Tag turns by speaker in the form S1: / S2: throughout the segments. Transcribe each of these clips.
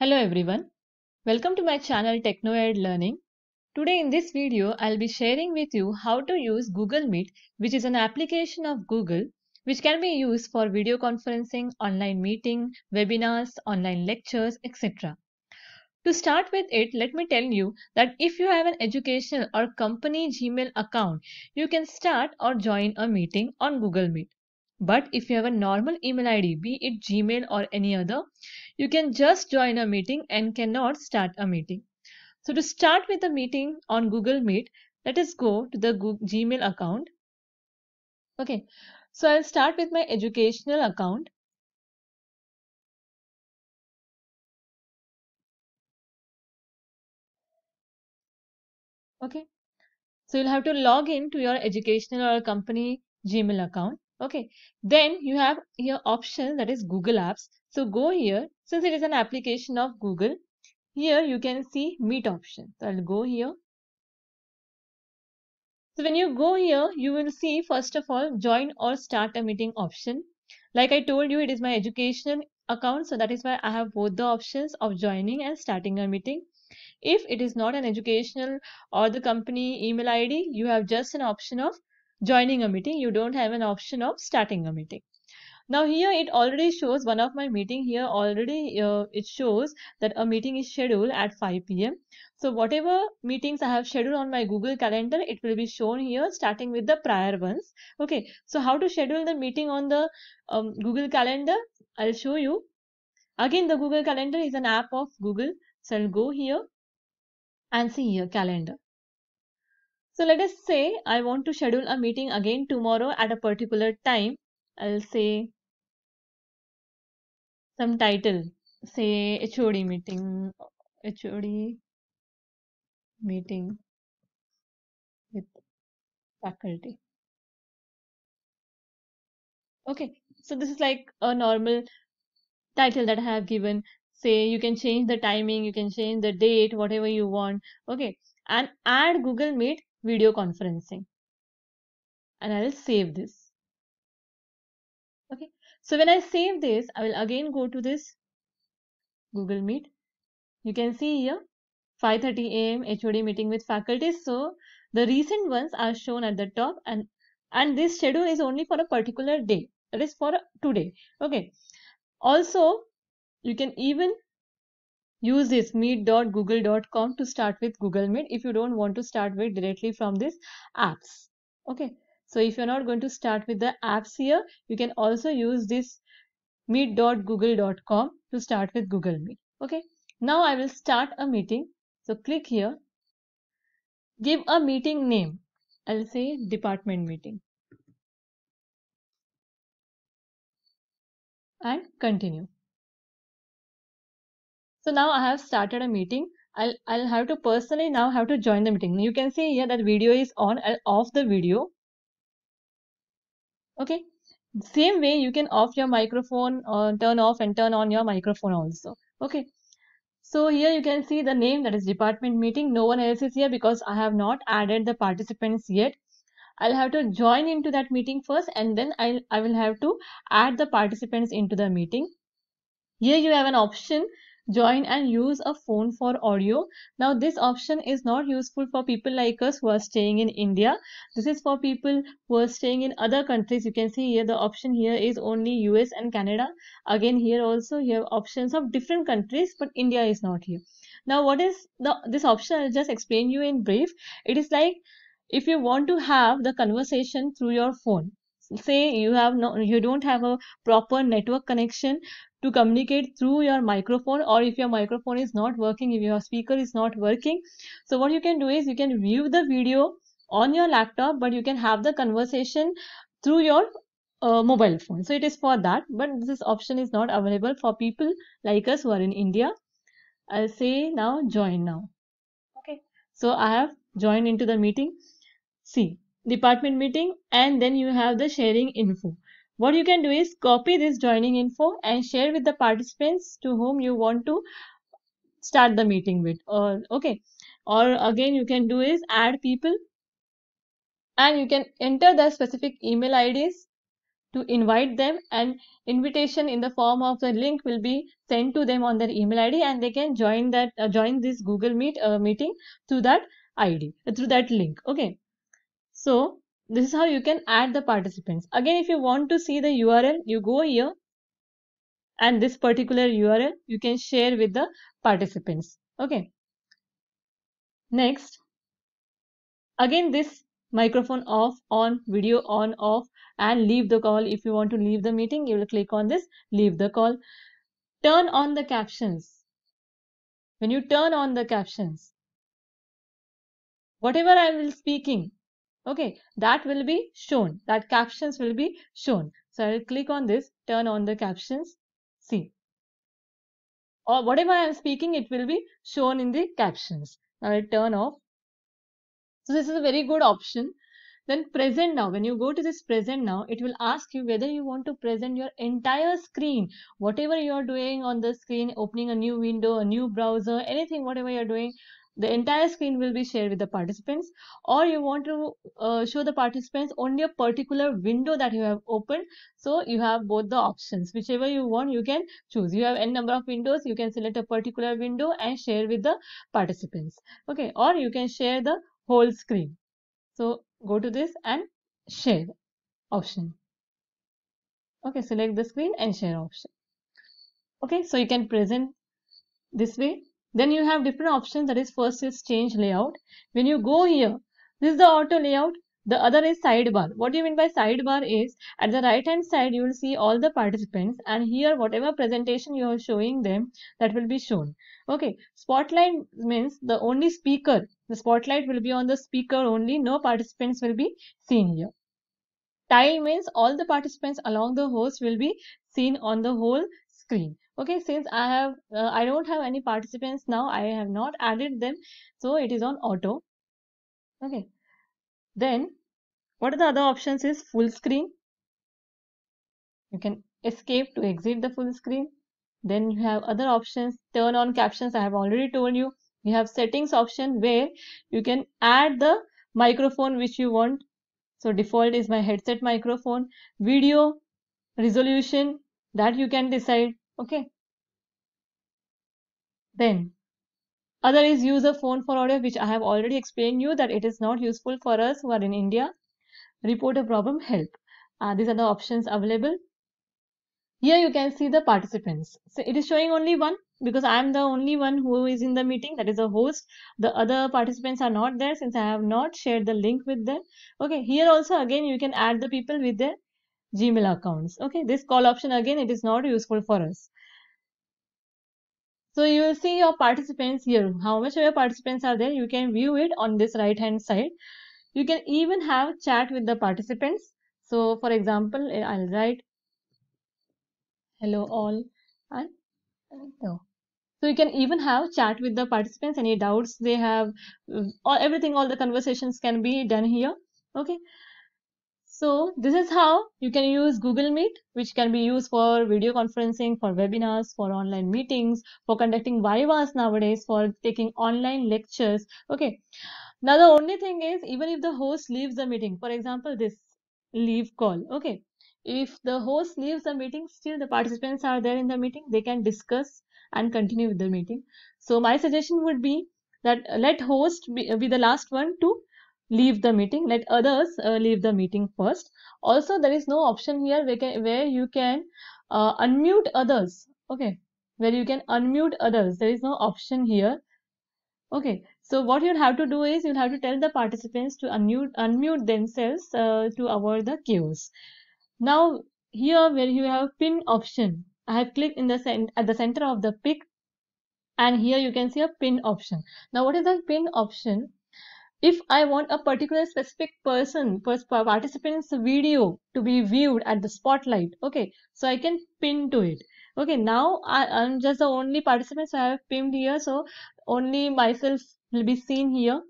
S1: Hello everyone, welcome to my channel TechnoEd Learning. Today in this video, I'll be sharing with you how to use Google Meet, which is an application of Google, which can be used for video conferencing, online meeting, webinars, online lectures, etc. To start with it, let me tell you that if you have an educational or company Gmail account, you can start or join a meeting on Google Meet. But if you have a normal email ID, be it Gmail or any other, you can just join a meeting and cannot start a meeting. So to start with a meeting on Google Meet, let us go to the Google Gmail account. Okay, so I'll start with my educational account. Okay, so you'll have to log in to your educational or company Gmail account. Okay, then you have your option that is Google Apps. So go here, since it is an application of Google, here you can see Meet option. So I'll go here. So when you go here, you will see first of all join or start a meeting option. Like I told you, it is my educational account. So that is why I have both the options of joining and starting a meeting. If it is not an educational or the company email ID, you have just an option of joining a meeting. You don't have an option of starting a meeting. Now here it already shows one of my meeting here already uh, it shows that a meeting is scheduled at 5 p.m. So whatever meetings I have scheduled on my Google Calendar, it will be shown here starting with the prior ones. Okay, so how to schedule the meeting on the um, Google Calendar? I'll show you. Again, the Google Calendar is an app of Google. So I'll go here and see here calendar. So let us say I want to schedule a meeting again tomorrow at a particular time. I'll say some title, say HOD meeting, HOD meeting with faculty. Okay, so this is like a normal title that I have given. Say you can change the timing, you can change the date, whatever you want. Okay, and add Google Meet video conferencing. And I'll save this. Okay, so when I save this, I will again go to this Google Meet. You can see here 5:30 a.m. HOD meeting with faculty. So the recent ones are shown at the top and and this schedule is only for a particular day. That is for today. Okay. Also, you can even use this meet.google.com to start with Google Meet if you don't want to start with directly from this apps. Okay. So if you're not going to start with the apps here, you can also use this meet.google.com to start with Google Meet. Okay. Now I will start a meeting. So click here. Give a meeting name. I'll say department meeting. And continue. So now I have started a meeting. I'll, I'll have to personally now have to join the meeting. You can see here that video is on. I'll off the video. Okay. Same way you can off your microphone or turn off and turn on your microphone also. Okay. So here you can see the name that is department meeting. No one else is here because I have not added the participants yet. I'll have to join into that meeting first and then I'll, I will have to add the participants into the meeting. Here you have an option join and use a phone for audio. Now this option is not useful for people like us who are staying in India. This is for people who are staying in other countries. You can see here the option here is only US and Canada. Again here also you have options of different countries but India is not here. Now what is the this option? I'll just explain you in brief. It is like if you want to have the conversation through your phone say you have no you don't have a proper network connection to communicate through your microphone or if your microphone is not working if your speaker is not working. So what you can do is you can view the video on your laptop but you can have the conversation through your uh, mobile phone. So it is for that but this option is not available for people like us who are in india. I'll say now join now. Okay. So i have joined into the meeting. See department meeting and then you have the sharing info. What you can do is copy this joining info and share with the participants to whom you want to start the meeting with. Or okay. Or again you can do is add people and you can enter the specific email IDs to invite them and invitation in the form of the link will be sent to them on their email id and they can join that uh, join this google meet uh, meeting through that id through that link. Okay so this is how you can add the participants. Again if you want to see the url you go here. And this particular url you can share with the participants. Okay. Next. Again this microphone off on video on off and leave the call. If you want to leave the meeting you will click on this leave the call. Turn on the captions. When you turn on the captions whatever i will speaking okay that will be shown. That captions will be shown. So i will click on this turn on the captions see. Or whatever i am speaking it will be shown in the captions. Now i'll turn off. So this is a very good option. Then present now, when you go to this present now, it will ask you whether you want to present your entire screen, whatever you are doing on the screen, opening a new window, a new browser, anything, whatever you're doing, the entire screen will be shared with the participants or you want to uh, show the participants only a particular window that you have opened so you have both the options whichever you want you can choose you have n number of windows you can select a particular window and share with the participants okay or you can share the whole screen. So go to this and share option. Okay, select the screen and share option. Okay, so you can present this way. Then you have different options. That is first is change layout. When you go here, this is the auto layout. The other is sidebar. What do you mean by sidebar is at the right hand side you will see all the participants and here whatever presentation you are showing them that will be shown. Okay, spotlight means the only speaker. The spotlight will be on the speaker only. No participants will be seen here. Tile means all the participants along the host will be seen on the whole screen. Okay, since I have uh, I don't have any participants now, I have not added them, so it is on auto. Okay, then, what are the other options is full screen. You can escape to exit the full screen. Then you have other options, turn on captions, I have already told you. You have settings option where you can add the microphone which you want. So default is my headset microphone, video, resolution that you can decide. Okay. Then other is use a phone for audio, which I have already explained you that it is not useful for us who are in India. Report a problem, help. Uh, these are the options available. Here you can see the participants. So it is showing only one because I am the only one who is in the meeting that is a host. The other participants are not there since I have not shared the link with them. Okay, here also again you can add the people with their Gmail accounts. Okay, this call option again it is not useful for us. So you will see your participants here. How much of your participants are there? You can view it on this right hand side. You can even have chat with the participants. So for example, eh, I'll write hello all and no. So you can even have chat with the participants. Any doubts they have, uh, or everything, all the conversations can be done here. Okay. So this is how you can use Google Meet, which can be used for video conferencing, for webinars, for online meetings, for conducting Vivas nowadays, for taking online lectures. Okay. Now the only thing is, even if the host leaves the meeting, for example, this leave call. Okay. If the host leaves the meeting, still the participants are there in the meeting, they can discuss and continue with the meeting. So my suggestion would be that let host be, be the last one to leave the meeting. Let others uh, leave the meeting first. Also there is no option here where, can, where you can uh, unmute others. Okay. Where you can unmute others. There is no option here. Okay. So what you'll have to do is you'll have to tell the participants to unmute unmute themselves uh, to avoid the chaos. Now here where you have pin option i have clicked in the cent at the center of the pic and here you can see a pin option. Now what is the pin option if I want a particular specific person, participant's video to be viewed at the spotlight, okay, so I can pin to it. Okay, now I, am just the only participant, so I have pinned here, so only myself will be seen here.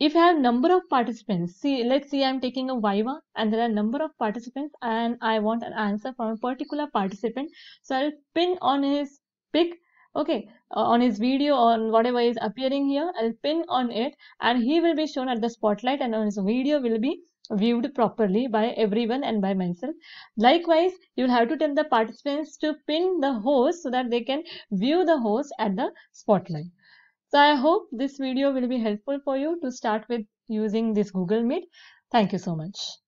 S1: If I have number of participants, see, let's see, I'm taking a Viva and there are number of participants and I want an answer from a particular participant. So I'll pin on his pic okay uh, on his video on whatever is appearing here i'll pin on it and he will be shown at the spotlight and on his video will be viewed properly by everyone and by myself. Likewise, you'll have to tell the participants to pin the host so that they can view the host at the spotlight. So I hope this video will be helpful for you to start with using this Google Meet. Thank you so much.